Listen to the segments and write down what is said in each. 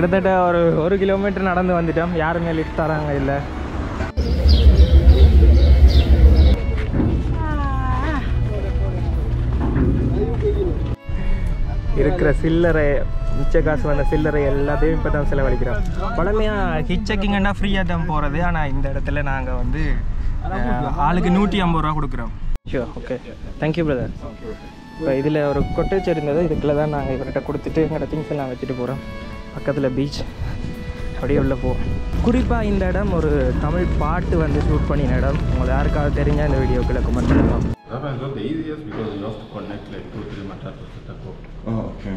கிட்டத்தட்ட ஒரு ஒரு கிலோமீட்டர் நடந்து வந்துட்டோம். யாருமே லிஃப்ட் தராங்க இல்லை. இருக்கிற சில்லறை மிச்ச காசு வந்த சில்லறை எல்லாத்தையும் இப்போ தான் செலவழிக்கிறோம் பழமையாக ஹிட் ஃப்ரீயாக தான் போகிறது ஆனால் இந்த இடத்துல நாங்கள் வந்து ஆளுக்கு நூற்றி ஐம்பது ரூபா கொடுக்குறோம். ஷியோர் ஓகே தேங்க்யூ பிரதர் இப்போ இதில் ஒரு கொட்டேஜ் இருந்தது இதுக்குள்ளே தான் நாங்கள் இவர்கிட்ட கொடுத்துட்டு எங்களோட திங்ஸ் எல்லாம் வச்சுட்டு போகிறோம் பக்கத்தில் பீச் அப்படியே உள்ளே போவோம் குறிப்பாக இந்த இடம் ஒரு தமிழ் பாட்டு வந்து ஷூட் பண்ணின இடம் உங்களுக்கு யாருக்காவது தெரிஞ்சால் இந்த வீடியோக்குள்ள கமெண்ட் பண்ணுவோம் That is not the easiest because you have to connect like two, three matatus at a go. Oh, okay.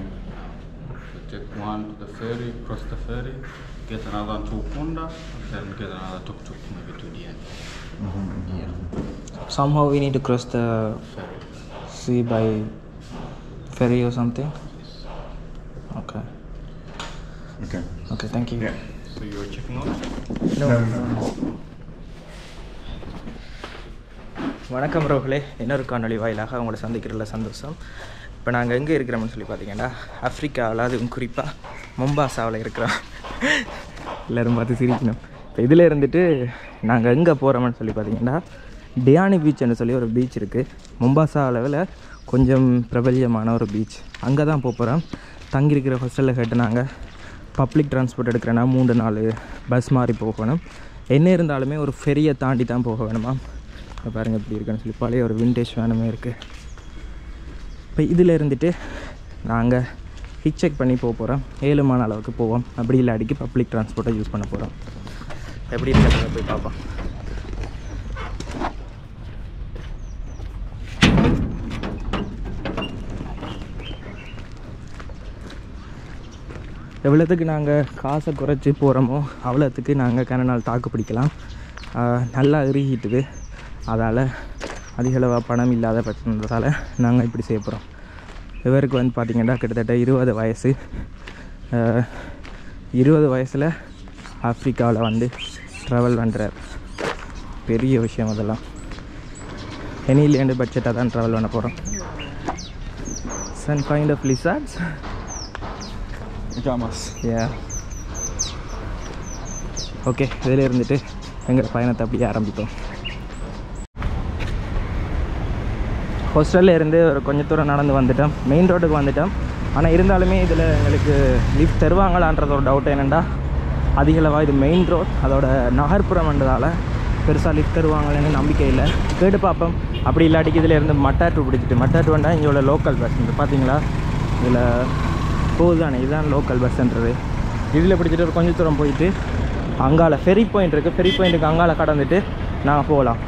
You take one to the ferry, cross the ferry, get another to Punda, and then get another tuk tuk maybe to the end. somehow we need to cross the Ferry. sea by ferry or something okay Okay. okay thank you. Yeah. So you were checking out? no, வணக்கம் ரோஹ்லே இன்னொரு காணொளி வாயிலாக உங்களை சந்திக்கிறதுல சந்தோஷம். இப்போ நாங்கள் எங்கே இருக்கிறோம்னு சொல்லி பார்த்தீங்கன்னா ஆஃப்ரிக்காவில் அதுவும் குறிப்பாக மொம்பாசாவில் இருக்கிறோம். எல்லோரும் பார்த்து சிரிக்கணும். இப்போ இதில் இருந்துட்டு நாங்கள் எங்கே போகிறோம்னு சொல்லி பார்த்தீங்கன்னா டியானி பீச்னு சொல்லி ஒரு பீச் இருக்குது மொம்பாசா அளவில் கொஞ்சம் பிரபல்யமான ஒரு பீச் அங்கே தான் போக போகிறோம் தங்கியிருக்கிற ஹோஸ்டலில் கேட்டு நாங்கள் பப்ளிக் ட்ரான்ஸ்போர்ட் எடுக்கிறேன்னா மூன்று நாலு பஸ் மாதிரி போகணும் என்ன இருந்தாலுமே ஒரு ஃபெரியை தாண்டி தான் போக வேணுமா? இப்போ பாருங்கள் எப்படி இருக்குன்னு சொல்லி பழைய ஒரு விண்டேஜ் வேணுமே இருக்குது இப்போ இதில் இருந்துட்டு நாங்கள் ஹிக் செக் பண்ணி போக போகிறோம் ஏழுமான அளவுக்கு போவோம். அப்படி இல்லாடிக்கு பப்ளிக் ட்ரான்ஸ்போர்ட்டை யூஸ் பண்ண போகிறோம் எப்படி இருக்கிறத போய் பார்ப்போம். எவ்வளோத்துக்கு நாங்கள் காசை குறைச்சி போகிறோமோ அவ்வளோத்துக்கு நாங்கள் கன நாள் தாக்கு பிடிக்கலாம். நல்லா இறுகிட்டுது. அதால் அதிகளவாக பணம் இல்லாத பட்சத்தால் நாங்கள் இப்படி செய்ய போகிறோம் இவருக்கு வந்து பார்த்திங்கன்னா கிட்டத்தட்ட இருபது வயசு. இருபது வயசில் ஆப்ரிக்காவில் வந்து ட்ராவல் பண்ணுறார் பெரிய விஷயம் அதெல்லாம். எனிலேண்டு பட்ஜெட்டாக தான் ட்ராவல் பண்ண போகிறோம் sun kind of lizards Pajamas. Yeah okay இதில் இருந்துட்டு எங்கள் பயணத்தை அப்படியே ஆரம்பித்தோம் ஹோஸ்டலில் இருந்து ஒரு கொஞ்ச தூரம் நடந்து வந்துட்டோம் மெயின் ரோட்டுக்கு வந்துட்டோம் ஆனால் இருந்தாலுமே இதில் எங்களுக்கு லிஃப்ட் தருவாங்களான்றது ஒரு டவுட் என்னென்னா அதிகளவாக இது மெயின் ரோட் அதோட நகர்ப்புறம்ன்றதால பெருசாக லிஃப்ட் தருவாங்களேன்னு நம்பிக்கை இல்லை கேட்டு பார்ப்போம் அப்படி இல்லாட்டிக்கு இதில் இருந்து மட்டாட்டு பிடிச்சிட்டு மட்டாட்டு வந்தால் இங்கே உள்ள லோக்கல் பஸ் இந்த பார்த்தீங்களா இதில் போகுதானே இதுதான் லோக்கல் பஸ்ன்றது இதில் பிடிச்சிட்டு ஒரு கொஞ்சம் தூரம் போயிட்டு அங்கால ஃபெரி பாயிண்ட் இருக்குது ஃபெரி பாயிண்ட்டுக்கு அங்கால கடந்துட்டு நாங்கள் போகலாம்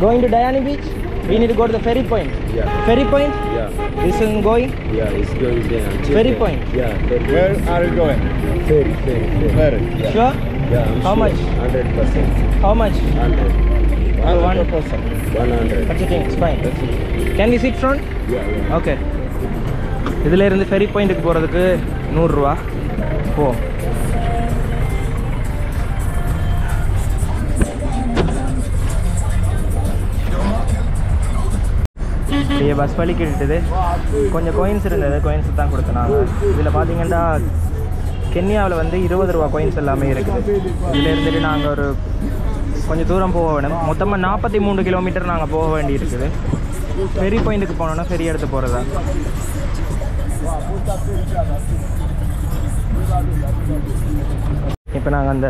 Going to Diani Beach? We need to go to the ferry point. Yeah. Ferry point? Yeah, This is going? yeah, it's going there. Ferry point? Yeah, ferry. Where are you going? Ferry, ferry, ferry. Ferry. Yeah. Sure? Yeah, I'm How sure. much? Hundred percent. How much? Hundred. Uh, one person. One hundred. What's the thing? It's fine. Can we sit front? Yeah, yeah. Okay இதில் இருந்து ferry பாயிண்ட்டுக்கு போகிறதுக்கு நூறுரூவா போ அப்படியே bus வலிக்கிட்டுது கொஞ்சம் coins இருந்தது coins தான் கொடுத்தனாங்க இதில் பார்த்தீங்கன்னா கென்யாவில் வந்து இருபது ரூபா கோயின்ஸ் எல்லாமே இருக்குது இதில் இருந்துட்டு நாங்கள் ஒரு கொஞ்சம் தூரம் போக வேணும். மொத்தமாக நாற்பத்தி மூணு கிலோமீட்டர் நாங்கள் போக வேண்டி இருக்குது ஃபெரி பாயிண்ட்டுக்கு போனோன்னா ஃபெரி எடுத்து போகிறதா இப்போ நாங்கள் அந்த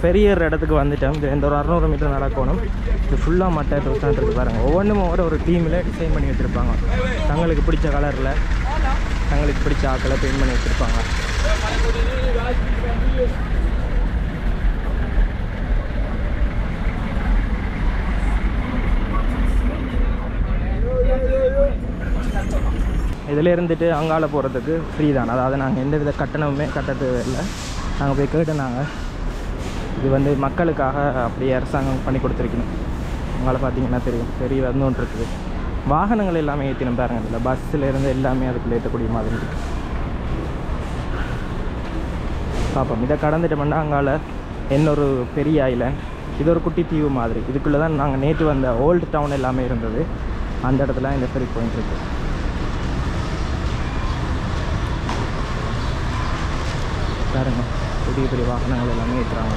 ஃபெரியர் இடத்துக்கு வந்துட்டோம். இது இந்த ஒரு அறநூறு மீட்டர் நடக்கணும் இது ஃபுல்லாக மட்டை டோஸ்டான் இருக்குது பாருங்கள் ஒவ்வொன்றும் ஒவ்வொரு ஒரு டீமில் டிசைன் பண்ணி வச்சுருப்பாங்க. தங்களுக்கு பிடிச்ச கலரில் தங்களுக்கு பிடிச்ச ஆக்களை பெயிண்ட் பண்ணி வச்சுருப்பாங்க. இதில் இருந்துட்டு அங்கால போகிறதுக்கு ஃப்ரீ தான். அதாவது நாங்கள் எந்த வித கட்டணமுமே கட்ட தேவையில்லை நாங்கள் போய் கேட்டுனாங்க நாங்கள் இது வந்து மக்களுக்காக அப்படியே அரசாங்கம் பண்ணி கொடுத்துருக்கணும். உங்களால் பார்த்தீங்கன்னா தெரியும். பெரிய வந்துட்டு இருக்குது. வாகனங்கள் எல்லாமே ஏற்றினோம் பாருங்க. இதில் பஸ்ஸில் இருந்து எல்லாமே அதுக்குள்ளே ஏற்றக்கூடிய மாதிரி இருக்குது பார்ப்போம் இதை கடந்துட்டோம்னா அங்கால இன்னொரு பெரிய ஐலண்ட் இது ஒரு குட்டி தீவு மாதிரி. இதுக்குள்ளே தான் நாங்கள் நேற்று வந்த ஓல்டு டவுன் எல்லாமே இருந்தது. அந்த இடத்துல இந்த ஃபெரி பாயிண்ட் இருக்குது பாருங்கள் பெரிய பெரிய வாகனங்கள் எல்லாமே இருக்கிறாங்க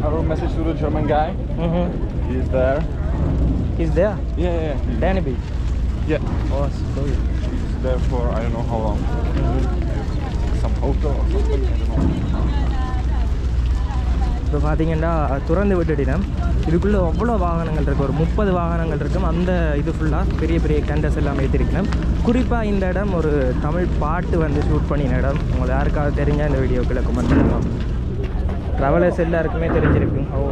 I wrote a message to the German guy. Mm-hmm. He's there. He's there. Yeah, yeah, yeah. He- Danny Beach. Yeah. Oh, so She's there for I don't know how long. Some hotel or something. I don't know. இப்போ பார்த்தீங்கன்னா திறந்து விட்டுட்டினம் இதுக்குள்ளே அவ்வளோ வாகனங்கள் இருக்குது ஒரு முப்பது வாகனங்கள் இருக்கும் அந்த இது ஃபுல்லாக பெரிய பெரிய கேண்டஸ் எல்லாம் ஏற்றிருக்கணும் குறிப்பாக இந்த இடம் ஒரு தமிழ் பாட்டு வந்து ஷூட் பண்ணின இடம் உங்களுக்கு யாருக்காவது தெரிஞ்சால் இந்த வீடியோக்குள்ளே கமெண்ட் பண்ணலாம் ட்ராவலர்ஸ் எல்லாருக்குமே தெரிஞ்சிருக்கு ஓ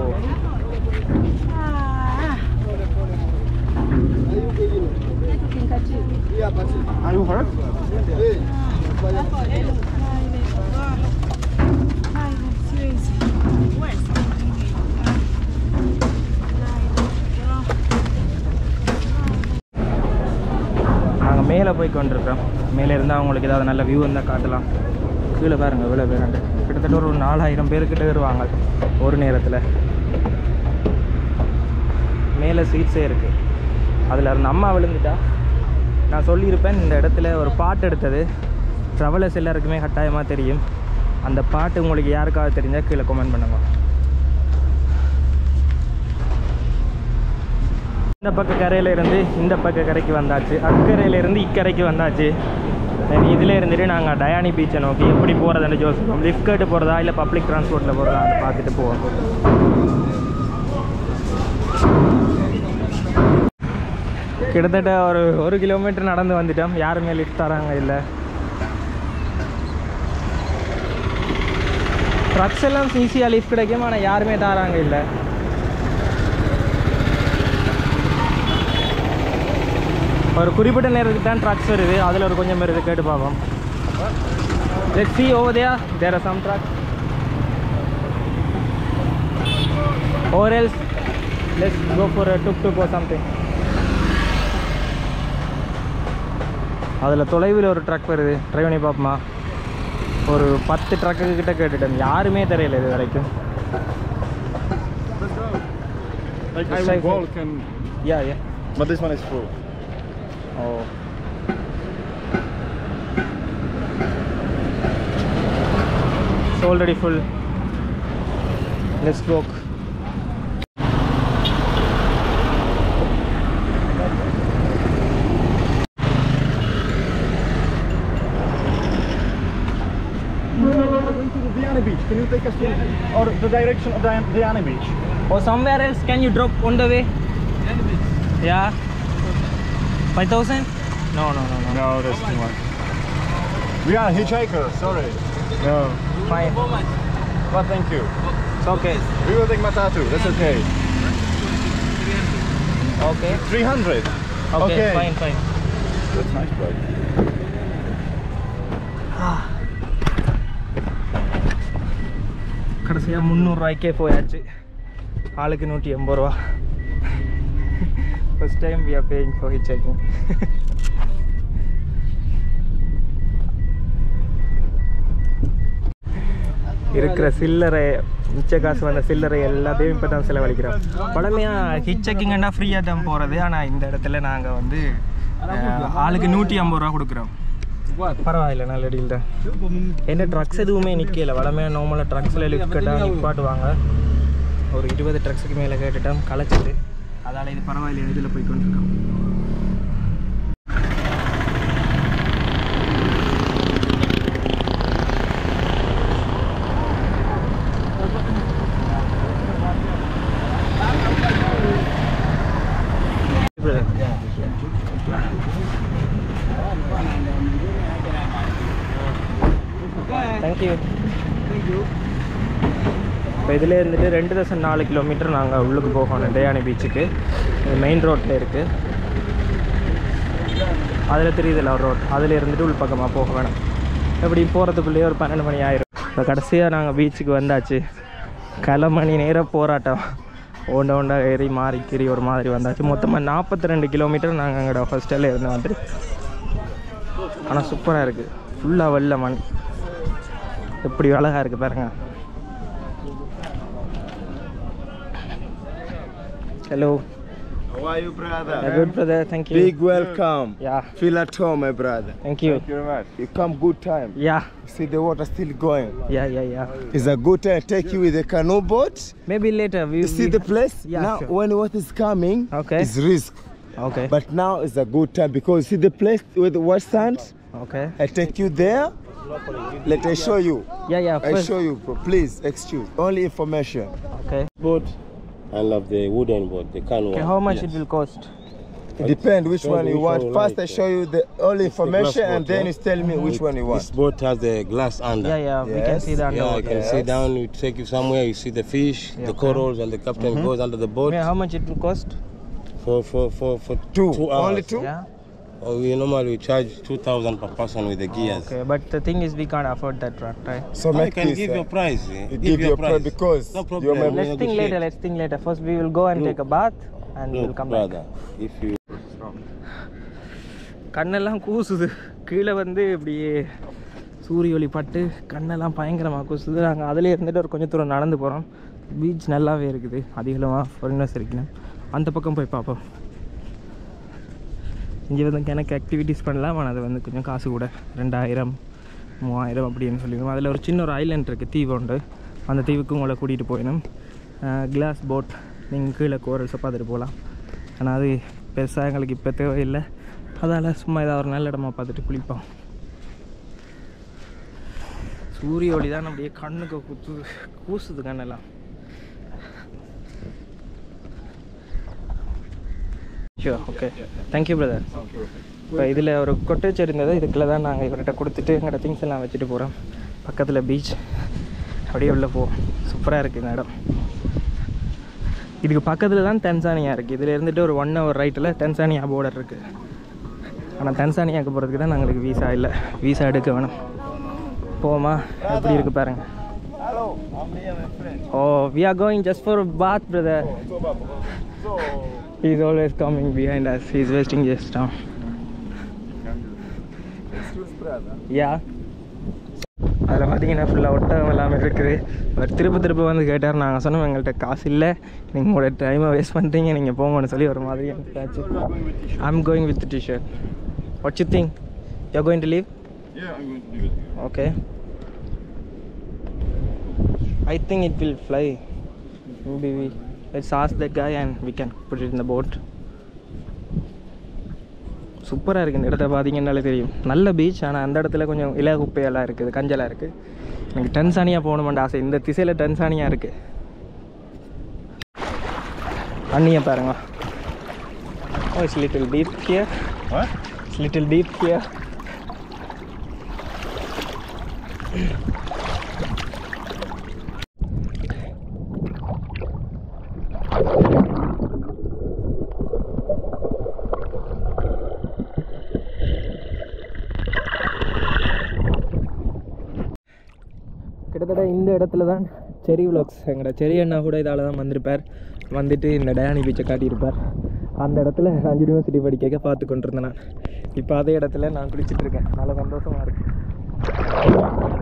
Are you hurt? நாங்கள் மேலே போய் கொண்டிருக்கிறோம். மேலே இருந்தால் அவங்களுக்கு ஏதாவது நல்ல வியூ இருந்தால் காட்டலாம். கீழே பாருங்க இவ்வளோ பேர் கிட்டத்தட்ட ஒரு நாலாயிரம் பேர்கிட்ட வருவாங்க ஒரு நேரத்தில். மேலே சீட்ஸே இருக்குது அதில் இருந்த அம்மா விழுந்துட்டா நான் சொல்லியிருப்பேன் இந்த இடத்துல ஒரு பாட்டு எடுத்தது. ட்ரவலர்ஸ் எல்லாருக்குமே கட்டாயமாக தெரியும். அந்த பாட்டு உங்களுக்கு யாருக்காவது தெரிஞ்சால் கீழே கமெண்ட் பண்ணுங்க. இந்த பக்க கரையிலேருந்து இந்த பக்க கரைக்கு வந்தாச்சு. அக்கரையிலேருந்து இக்கரைக்கு வந்தாச்சு. தென் இதில் இருந்துட்டு நாங்கள் டயானி பீச்சை நோக்கி எப்படி போகிறதுன்னு யோசிப்போம். லிஃப்ட் கேட்டு போகிறதா இல்லை பப்ளிக் டிரான்ஸ்போர்ட்டில் போகிறதா பார்த்துட்டு போவோம். கிட்டத்தட்ட ஒரு ஒரு கிலோமீட்டர் நடந்து வந்துட்டோம். யாருமே லிஃப்ட் தராங்க இல்லை. ட்ரக்ஸ் எல்லாம் ஈஸியாக லிஃப்ட் கிடைக்கும் ஆனால் யாருமே தராங்க இல்லை. ஒரு குறிப்பிட்ட நேரத்துக்கு தான் ட்ரக்ஸ் வருது. அதில் ஒரு கொஞ்சம் பேர் இது கேட்டு பார்ப்போம். Let see ஓவதையா there are some truck or else let's go for tuk tuk tuk something அதில் தொலைவில் ஒரு ட்ரக் வருது. ட்ரை பண்ணி பார்ப்போமா ஒரு பத்து ட்ரக்கு கிட்ட கேட்டுட்டேன். யாருமே தெரியல இது வரைக்கும். Like It's I like- walk and yeah yeah but this one is full. O It's already full. Let's walk. Diana Beach. Can you take us to or the direction of Diana, Diana Beach? Or somewhere else, can you drop on the way? Yeah. 5000? No, no, no, no. No, that's too much. We are hitchhikers. Sorry. No. Fine. But thank you. It's okay. We will take Matatu. That's okay. Okay. 300. Okay, Okay. fine, fine. That's nice, bro. கடைசியாக முந்நூறுரூவாய்க்கே போயாச்சு. ஆளுக்கு நூற்றி எண்பது ரூபா. First time we are paying for hitch hiking இருக்கிற சில்லறை மிச்ச காசு வந்த சில்லறை எல்லாத்தையும் இப்போ தான் செலவழிக்கிறோம் பழமையாக ஹிச்சக்கிங்கன்னா ஃப்ரீயாக தான் போகிறது ஆனால் இந்த இடத்துல நாங்கள் வந்து ஆளுக்கு நூற்றி ஐம்பது ரூபா கொடுக்குறோம். பரவாயில்ல நல்ல டீல் என்ன ட்ரக்ஸ் எதுவுமே நிற்கல வளமையாக நார்மலாக ட்ரக்ஸில் லிஃப்ட் கேட்டால் நிப்பாட்டுவாங்க. ஒரு இருபது ட்ரக்ஸுக்கு மேலே கேட்டுட்டோம் களைச்சிட்டு. அதால் இது பரவாயில்ல இதில் போய் கொண்டிருக்கோம். தேங்க்யூ இப்போ இதில் இருந்துட்டு ரெண்டு தசம் நாலு கிலோமீட்டர் நாங்கள் உள்ளுக்கு போகணும் டேயானி பீச்சுக்கு இது மெயின் ரோட்டில் இருக்குது அதில் தெரியுதுல்ல ஒரு ரோட் அதில் இருந்துட்டு உள் பக்கமாக போக வேணும். எப்படி போகிறதுக்குள்ளேயே ஒரு பன்னெண்டு மணி ஆயிரும். இப்போ கடைசியாக நாங்கள் பீச்சுக்கு வந்தாச்சு. கலை மணி நேரம் போராட்டம். ஓண்ட ஓண்டா ஏறி மாறி கீறி ஒரு மாதிரி வந்தாச்சு. மொத்தமாக நாற்பத்தி ரெண்டு கிலோமீட்டர் நாங்கள் எங்களோட ஹாஸ்டலில் இருந்து வந்துட்டு. ஆனால் சூப்பராக இருக்குது ஃபுல்லாக வெள்ள மண். எப்படி அழகாக இருக்குது பாருங்க hello How are you, brother? Good brother thank you Big welcome. Yeah Feel at home, my brother. Thank you You come good time. Yeah See the water still going. Yeah yeah yeah It's a good time. Take you with a canoe boat. Maybe later we You see the place? Yeah, now, sure. when water is coming, Okay. it's risk. Okay But now it's a good time because see the place with the white sand? Okay I take you there. Let I show you. Yeah, yeah. I show you, please. Excuse. Only information. Okay. Boat. I love the wooden boat, the can Okay, how much yes. it will cost? It depends which one you want. First, I show you the all information, the and then yeah? you tell me which one you mm-hmm. want. This boat has the glass under. Yeah, yeah, yes. we can see that. Yeah, now. I can yes. see down. We take you somewhere. You see the fish, yeah, the okay. corals, and the captain mm -hmm. goes under the boat. Yeah, how much it will cost? For for for for two. two hours. Only two. Yeah. Oh, we normally we charge 2000 per person with the gears. Okay, but the thing is, we can't afford that one, right? So I can this. give uh, you a price. eh? you give your price because No you're problem. Let's think negotiate. later. Let's think later. First, we will go and Look. take a bath, and Look, we'll come back. brother, if you கண்ணெல்லாம் கூசுது கீழே வந்து இப்படியே சூரிய ஒளி பட்டு கண்ணெல்லாம் பயங்கரமாக கூசுது நாங்கள் அதிலே இருந்துட்டு ஒரு கொஞ்சம் தூரம் நடந்து போகிறோம் பீச் நல்லாவே இருக்குது அதிகமாக ஃபாரினர்ஸ் இருக்கணும் அந்த பக்கம் போய் பார்ப்போம் இங்கே வந்து எனக்கு ஆக்டிவிட்டீஸ் பண்ணலாம். ஆனால் அது வந்து கொஞ்சம் காசு கூட. ரெண்டாயிரம் மூவாயிரம் அப்படின்னு சொல்லிடுவோம். அதில் ஒரு சின்ன ஒரு ஐலண்ட் இருக்குது தீவு உண்டு. அந்த தீவுக்கு உங்களை கூட்டிகிட்டு போயிடும் கிளாஸ் போட் நீங்கள் கீழே கோரல்ஸை பார்த்துட்டு போகலாம். ஆனால் அது பெருசாக எங்களுக்கு இப்போ தேவையில்லை. அதால் சும்மா ஏதாவது ஒரு நல்ல இடமா பார்த்துட்டு குளிப்போம். சூரிய ஒளி தான் அப்படியே கண்ணுக்கு குத்து கூசுது கண்ணெல்லாம். ஷியோர் ஓகே தேங்க்யூ பிரதர் இப்போ இதில் ஒரு கொட்டேஜ் இருந்தது இதுக்குள்ளே தான் நாங்கள் இவர்கிட்ட கொடுத்துட்டு எங்களோட திங்ஸ் எல்லாம் வச்சுட்டு போகிறோம் பக்கத்தில் பீச் அப்படியே உள்ளே போவோம் சூப்பராக இருக்குது இந்த இடம். இதுக்கு பக்கத்தில் தான் தென்சானியா இருக்குது இதில் இருந்துட்டு ஒரு ஒன் ஹவர் ரைட்டில் தென்சானியா போர்டர் இருக்குது ஆனால் தென்சானியாவுக்கு போகிறதுக்கு தான் நாங்கள் வீசா இல்லை. வீசா எடுக்க வேணும். போமா? எப்படி இருக்கு பாருங்க. ஓ we are going just for bath brother He's always coming behind us. He's wasting his time. Yeah. அதில் பார்த்தீங்கன்னா ஃபுல்லாக ஒட்டகம் எல்லாமே இருக்குது அவர் திரும்ப திரும்ப வந்து கேட்டார் நாங்கள் சொன்னோம் எங்கள்கிட்ட காசு இல்லை நீங்கள் உங்களோட டைமை வேஸ்ட் பண்ணுறீங்க நீங்கள் போங்கன்னு சொல்லி ஒரு மாதிரி எனக்கு ஆச்சு I'm going with t shirt what you think you going to leave Yeah, I'm going to leave it. Okay. Let's ask that guy and we can put it in the boat. சூப்பராக இருக்குது இந்த இடத்த பார்த்தீங்கன்னாலே தெரியும். நல்ல beach ஆனால் அந்த இடத்துல கொஞ்சம் இல குப்பையெல்லாம் இருக்குது கஞ்சலாக இருக்குது எனக்கு டன்சானியா போகணுமென்ற ஆசை. இந்த திசையில் டன்சானியா இருக்குது அண்ணியை பாருங்க. ஓ it's little deep here What? It's little deep here கிட்டத்தட்ட இந்த இடத்துல தான் செரி விளாக்ஸ் எங்களோட செரி அண்ணா கூட இதால் தான் வந்திருப்பார். வந்துட்டு இந்த டயானி பீச்சை காட்டியிருப்பார். அந்த இடத்துல நான் யூனிவர்சிட்டி படிக்க பார்த்து கொண்டிருந்தேன் நான். இப்போ அதே இடத்துல நான் குளிச்சுட்ருக்கேன் நல்ல சந்தோஷமாக இருக்குது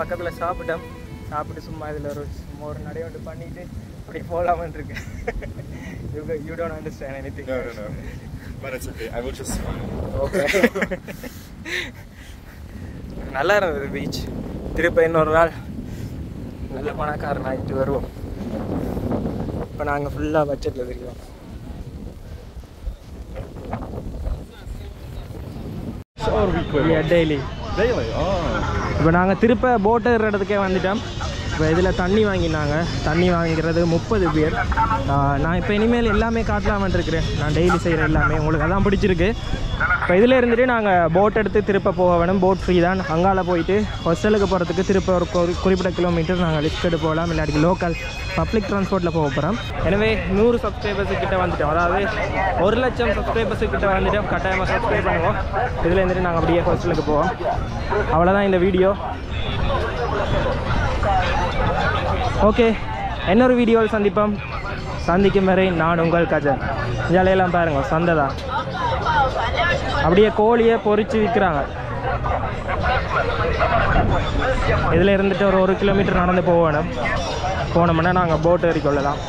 பக்கத்தில் சாப்பிட்டோம் சாப்பிட்டு சும்மா இதில் ஒரு சும்மா ஒரு நடையோட்டு பண்ணிட்டு அப்படி போகலாமன் இருக்கு you you don't understand anything No, no, no. But it's okay. I will just smile. Okay நல்லா இருந்தது பீச் திருப்ப இன்னொரு நாள் நல்ல பணக்காரன் ஆகிட்டு வருவோம் இப்போ நாங்கள் ஃபுல்லாக பட்ஜெட்டில் தெரியும் We are daily. Oh. இப்போ நாங்கள் திருப்ப போட்டு இடத்துக்கே வந்துட்டோம். இப்போ இதில் தண்ணி வாங்கினாங்க. தண்ணி வாங்கிறது முப்பது பேர். நான் இப்போ இனிமேல் எல்லாமே காட்டலாம் வந்துருக்குறேன். நான் டெய்லி செய்கிற எல்லாமே உங்களுக்கு அதான் பிடிச்சிருக்கு. இப்போ இதில் இருந்துட்டு நாங்கள் போட் எடுத்து திருப்ப போக வேணும். போட் ஃப்ரீ தான். அங்கால போயிட்டு ஹாஸ்டலுக்கு போகிறதுக்கு திருப்ப ஒரு குறிப்பிட்ட கிலோமீட்டர் நாங்கள் லிஃப்ட் எடுத்து போகலாம். இல்லாட்டி லோக்கல் பப்ளிக் ட்ரான்ஸ்போர்ட்டில் போக போகிறோம் எனவே நூறு சப்ஸ்கிரைபர்ஸு கிட்ட வந்துட்டோம். அதாவது ஒரு லட்சம் சப்ஸ்கிரைபர்ஸு கிட்ட வந்துட்டோம் கட்டாயமாக சப்ஸ்கிரைப் பண்ணுவோம். இதில் இருந்துட்டு நாங்கள் அப்படியே ஹாஸ்டலுக்கு போவோம். அவ்வளோதான் இந்த வீடியோ ஓகே இன்னொரு வீடியோவில் சந்திப்போம். சந்திக்கும் வரை நான் உங்கள் கஜன். ஜலையெல்லாம் பாருங்கள் சந்தை தான். அப்படியே கோழியை பொறிச்சு விற்கிறாங்க. இதில் இருந்துட்டு ஒரு ஒரு கிலோமீட்டர் நடந்து போகணும். போனோம்னா நாங்கள் போட் ஏறிக்கொள்ளலாம்.